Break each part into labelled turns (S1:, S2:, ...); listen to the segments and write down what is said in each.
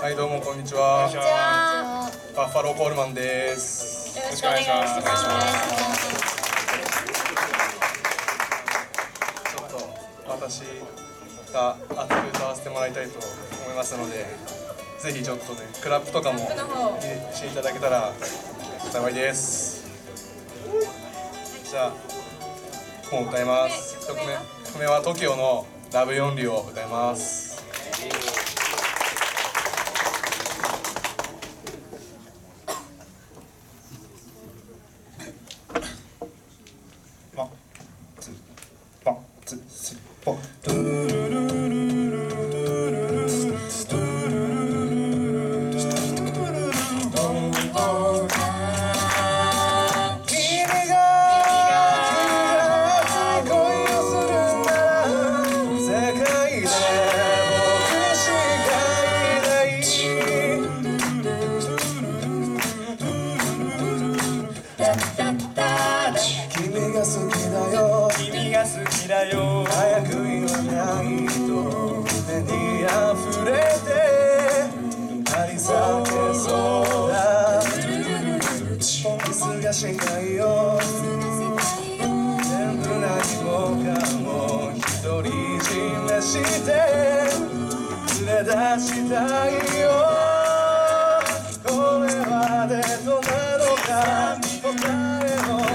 S1: はいどうもこんにちは。
S2: こんにちは。
S1: バッファローコールマンです。
S2: よろしくお願いします。
S1: お願いしちょっと私が熱く歌わせてもらいたいと思いますのでぜひちょっとねクラップとかもしていただけたら幸いです。じゃあもう歌います。1曲目1曲目は TOKIO の「ラブヨンリ」を歌いますワンツーワンよ早く言わないと目に溢れて張り裂けそうだキスがしないよ全部何もかも独り占めして連れ出したいよこれまでとなのか答えの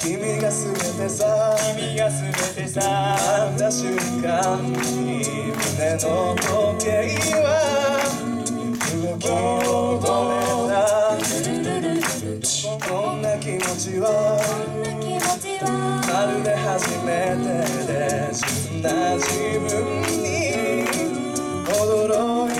S1: 君が全てさ。
S3: 君が全てさ。
S1: 会った瞬間に胸の時計は。動き戻れた。こんな気持ちは。まるで初めてで死んだ自分に。驚い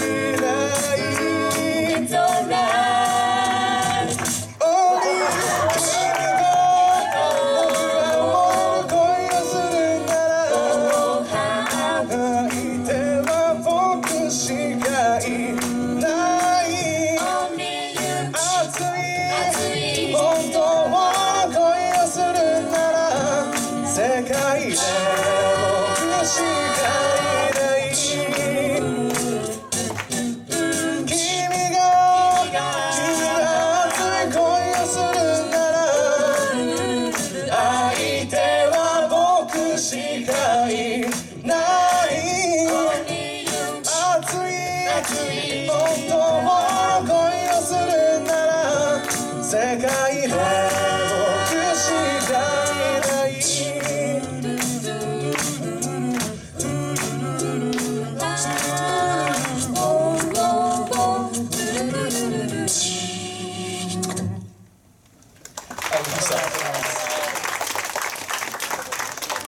S1: い本当の恋をするなら世界で